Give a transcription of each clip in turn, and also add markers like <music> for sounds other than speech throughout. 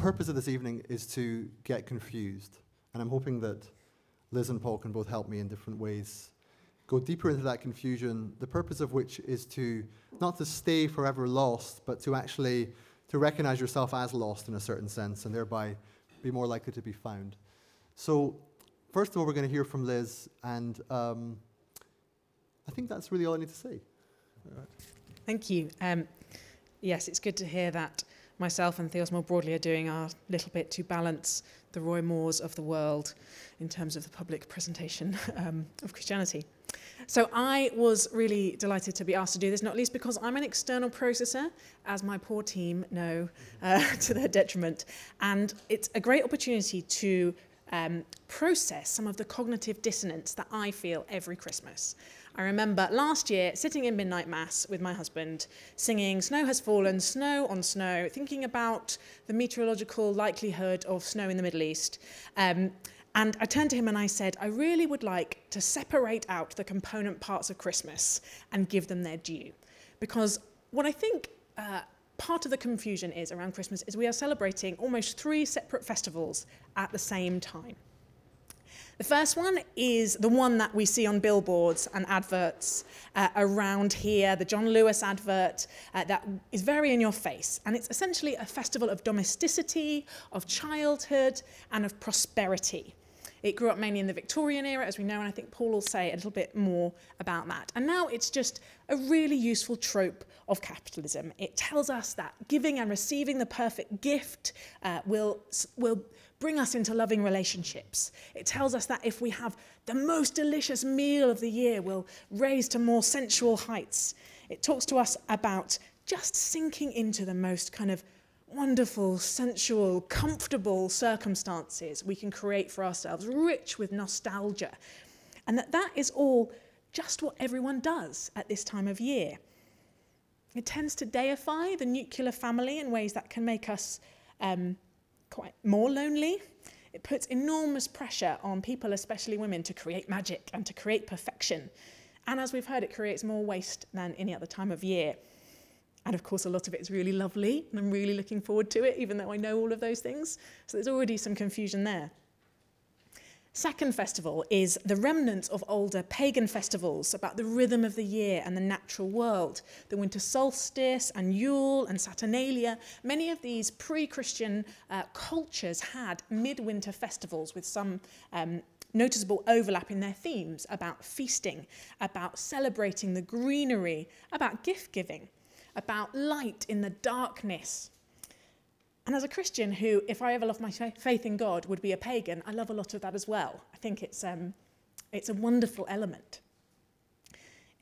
purpose of this evening is to get confused. And I'm hoping that Liz and Paul can both help me in different ways. Go deeper into that confusion, the purpose of which is to not to stay forever lost, but to actually to recognize yourself as lost in a certain sense and thereby be more likely to be found. So, first of all, we're going to hear from Liz, and um, I think that's really all I need to say. Thank you. Um, yes, it's good to hear that myself and Theos more broadly are doing our little bit to balance the Roy Moores of the world in terms of the public presentation <laughs> um, of Christianity. So I was really delighted to be asked to do this, not least because I'm an external processor, as my poor team know, uh, <laughs> to their detriment. And it's a great opportunity to um, process some of the cognitive dissonance that I feel every Christmas. I remember last year sitting in midnight mass with my husband, singing Snow Has Fallen, Snow on Snow, thinking about the meteorological likelihood of snow in the Middle East. Um, and I turned to him and I said, I really would like to separate out the component parts of Christmas and give them their due. Because what I think uh, part of the confusion is around Christmas is we are celebrating almost three separate festivals at the same time. The first one is the one that we see on billboards and adverts uh, around here, the John Lewis advert uh, that is very in your face. And it's essentially a festival of domesticity, of childhood, and of prosperity. It grew up mainly in the Victorian era, as we know, and I think Paul will say a little bit more about that. And now it's just a really useful trope of capitalism. It tells us that giving and receiving the perfect gift uh, will, will bring us into loving relationships. It tells us that if we have the most delicious meal of the year, we'll raise to more sensual heights. It talks to us about just sinking into the most kind of wonderful, sensual, comfortable circumstances we can create for ourselves, rich with nostalgia. And that that is all just what everyone does at this time of year. It tends to deify the nuclear family in ways that can make us um, quite more lonely. It puts enormous pressure on people, especially women, to create magic and to create perfection. And as we've heard, it creates more waste than any other time of year. And of course, a lot of it is really lovely, and I'm really looking forward to it, even though I know all of those things. So there's already some confusion there. Second festival is the remnants of older pagan festivals about the rhythm of the year and the natural world. The winter solstice and Yule and Saturnalia. Many of these pre-Christian uh, cultures had midwinter festivals with some um, noticeable overlap in their themes about feasting, about celebrating the greenery, about gift giving about light in the darkness. And as a Christian who, if I ever lost my faith in God, would be a pagan, I love a lot of that as well. I think it's, um, it's a wonderful element.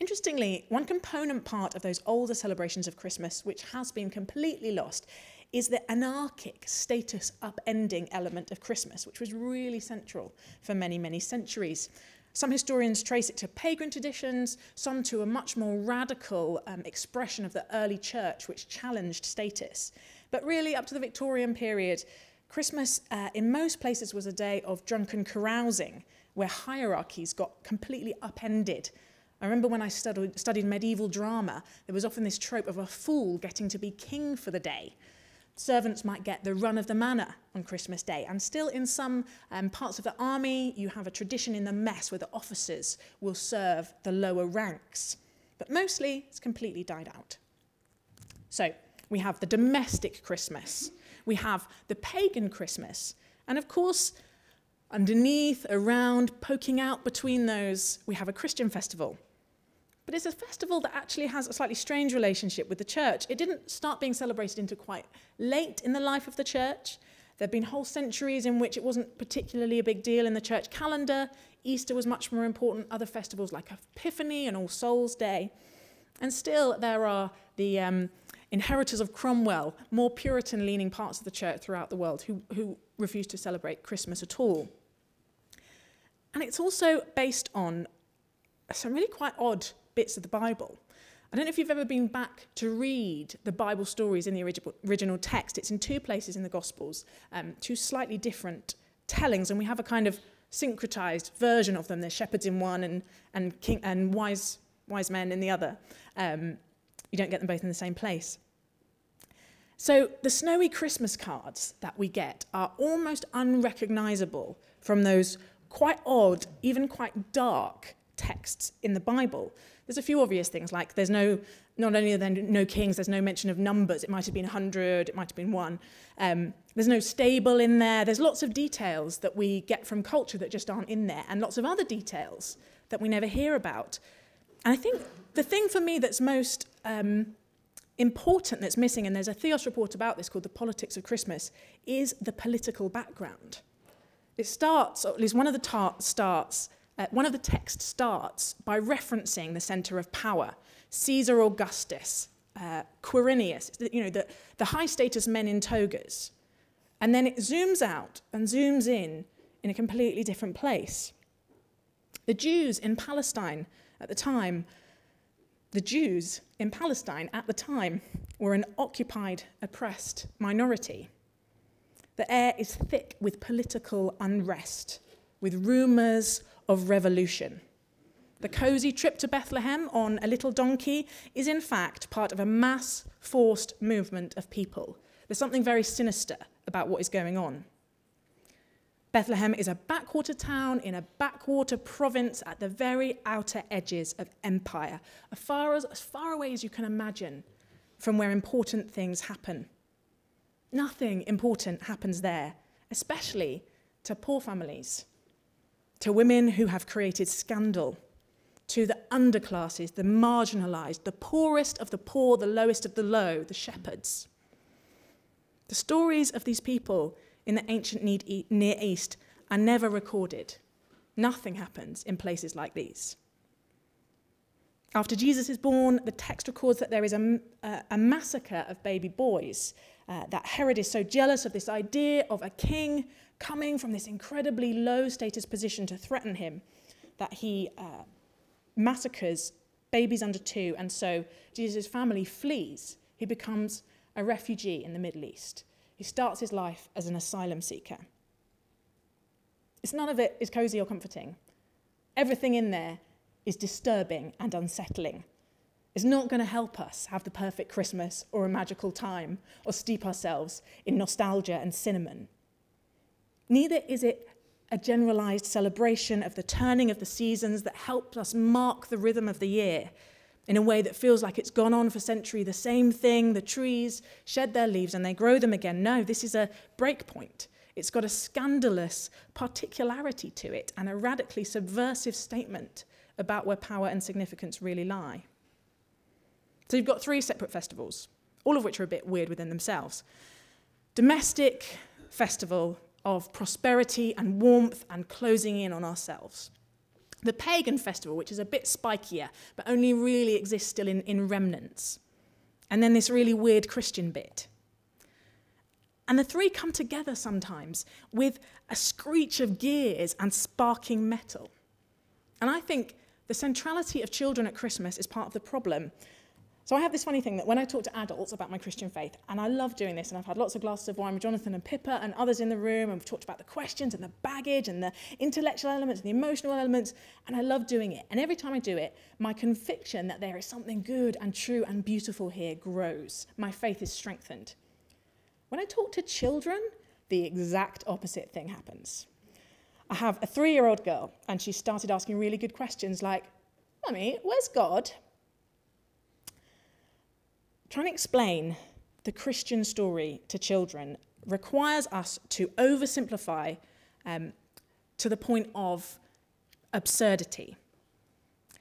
Interestingly, one component part of those older celebrations of Christmas, which has been completely lost, is the anarchic status upending element of Christmas, which was really central for many, many centuries. Some historians trace it to pagan traditions, some to a much more radical um, expression of the early church, which challenged status. But really, up to the Victorian period, Christmas uh, in most places was a day of drunken carousing, where hierarchies got completely upended. I remember when I studied, studied medieval drama, there was often this trope of a fool getting to be king for the day servants might get the run of the manor on Christmas Day. And still in some um, parts of the army, you have a tradition in the mess where the officers will serve the lower ranks. But mostly, it's completely died out. So we have the domestic Christmas. We have the pagan Christmas. And of course, underneath, around, poking out between those, we have a Christian festival. But it's a festival that actually has a slightly strange relationship with the church. It didn't start being celebrated until quite late in the life of the church. There have been whole centuries in which it wasn't particularly a big deal in the church calendar. Easter was much more important, other festivals like Epiphany and All Souls' Day. And still, there are the um, inheritors of Cromwell, more Puritan leaning parts of the church throughout the world who, who refuse to celebrate Christmas at all. And it's also based on some really quite odd bits of the Bible. I don't know if you've ever been back to read the Bible stories in the original text. It's in two places in the Gospels, um, two slightly different tellings, and we have a kind of syncretized version of them. There's shepherds in one and, and, king, and wise, wise men in the other. Um, you don't get them both in the same place. So the snowy Christmas cards that we get are almost unrecognizable from those quite odd, even quite dark texts in the Bible. There's a few obvious things, like there's no, not only are there no kings, there's no mention of numbers. It might have been 100, it might have been one. Um, there's no stable in there. There's lots of details that we get from culture that just aren't in there, and lots of other details that we never hear about. And I think the thing for me that's most um, important that's missing, and there's a Theos report about this called The Politics of Christmas, is the political background. It starts, or at least one of the ta- starts, uh, one of the texts starts by referencing the center of power, Caesar Augustus, uh, Quirinius, you know, the, the high status men in togas. And then it zooms out and zooms in in a completely different place. The Jews in Palestine at the time the Jews in Palestine at the time were an occupied, oppressed minority. The air is thick with political unrest, with rumours of revolution. The cosy trip to Bethlehem on a little donkey is, in fact, part of a mass forced movement of people. There's something very sinister about what is going on. Bethlehem is a backwater town in a backwater province at the very outer edges of empire, as far, as, as far away as you can imagine from where important things happen. Nothing important happens there, especially to poor families, to women who have created scandal, to the underclasses, the marginalized, the poorest of the poor, the lowest of the low, the shepherds. The stories of these people in the ancient Near East are never recorded. Nothing happens in places like these. After Jesus is born, the text records that there is a, a massacre of baby boys. Uh, that Herod is so jealous of this idea of a king coming from this incredibly low status position to threaten him that he uh, massacres babies under two, and so Jesus' family flees. He becomes a refugee in the Middle East. He starts his life as an asylum seeker. It's none of it is cozy or comforting. Everything in there is disturbing and unsettling. It's not going to help us have the perfect Christmas or a magical time or steep ourselves in nostalgia and cinnamon. Neither is it a generalized celebration of the turning of the seasons that helps us mark the rhythm of the year in a way that feels like it's gone on for centuries, the same thing, the trees shed their leaves and they grow them again. No, this is a break point. It's got a scandalous particularity to it and a radically subversive statement about where power and significance really lie. So you've got three separate festivals, all of which are a bit weird within themselves. Domestic festival of prosperity and warmth and closing in on ourselves. The pagan festival, which is a bit spikier, but only really exists still in, in remnants. And then this really weird Christian bit. And the three come together sometimes with a screech of gears and sparking metal. And I think the centrality of children at Christmas is part of the problem so I have this funny thing that when I talk to adults about my Christian faith, and I love doing this, and I've had lots of glasses of wine with Jonathan and Pippa and others in the room, and we've talked about the questions and the baggage and the intellectual elements and the emotional elements, and I love doing it. And every time I do it, my conviction that there is something good and true and beautiful here grows. My faith is strengthened. When I talk to children, the exact opposite thing happens. I have a three year old girl, and she started asking really good questions like, Mummy, where's God? Trying to explain the Christian story to children requires us to oversimplify um, to the point of absurdity.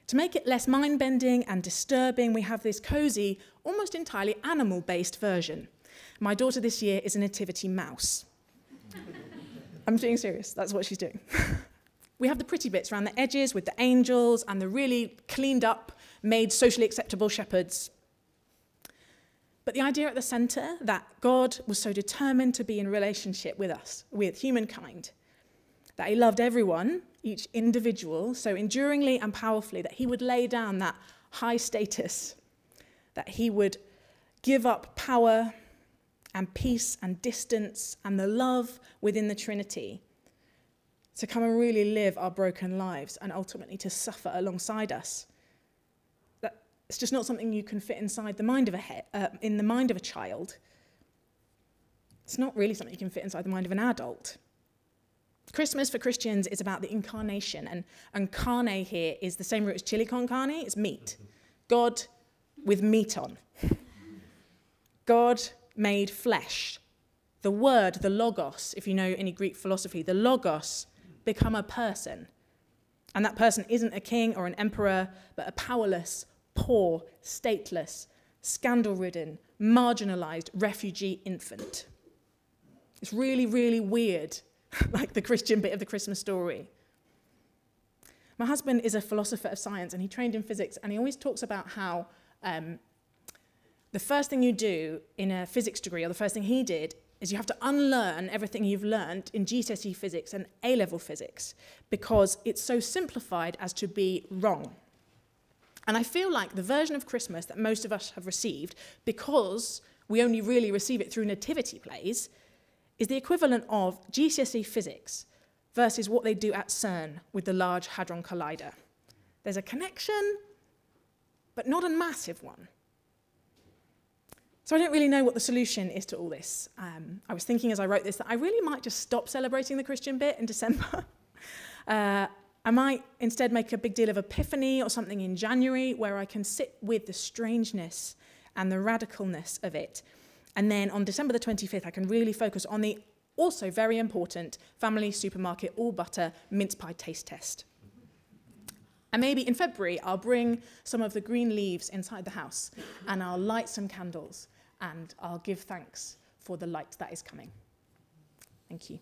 To make it less mind bending and disturbing, we have this cozy, almost entirely animal based version. My daughter this year is a nativity mouse. I'm being serious, that's what she's doing. <laughs> we have the pretty bits around the edges with the angels and the really cleaned up, made socially acceptable shepherds but the idea at the center that God was so determined to be in relationship with us, with humankind, that he loved everyone, each individual, so enduringly and powerfully, that he would lay down that high status, that he would give up power and peace and distance and the love within the Trinity to come and really live our broken lives and ultimately to suffer alongside us it's just not something you can fit inside the mind of a uh, in the mind of a child. It's not really something you can fit inside the mind of an adult. Christmas for Christians is about the incarnation, and, and carne here is the same root as chili con carne, it's meat. God with meat on. God made flesh. The word, the logos, if you know any Greek philosophy, the logos become a person. And that person isn't a king or an emperor, but a powerless, poor, stateless, scandal ridden, marginalized refugee infant. It's really, really weird, <laughs> like the Christian bit of the Christmas story. My husband is a philosopher of science and he trained in physics, and he always talks about how um, the first thing you do in a physics degree, or the first thing he did, is you have to unlearn everything you've learned in GCSE physics and A level physics because it's so simplified as to be wrong. And I feel like the version of Christmas that most of us have received, because we only really receive it through nativity plays, is the equivalent of GCSE physics versus what they do at CERN with the Large Hadron Collider. There's a connection, but not a massive one. So I don't really know what the solution is to all this. Um, I was thinking as I wrote this that I really might just stop celebrating the Christian bit in December. <laughs> uh, I might instead make a big deal of Epiphany or something in January where I can sit with the strangeness and the radicalness of it. And then on December the 25th, I can really focus on the also very important family supermarket all butter mince pie taste test. And maybe in February, I'll bring some of the green leaves inside the house and I'll light some candles and I'll give thanks for the light that is coming. Thank you.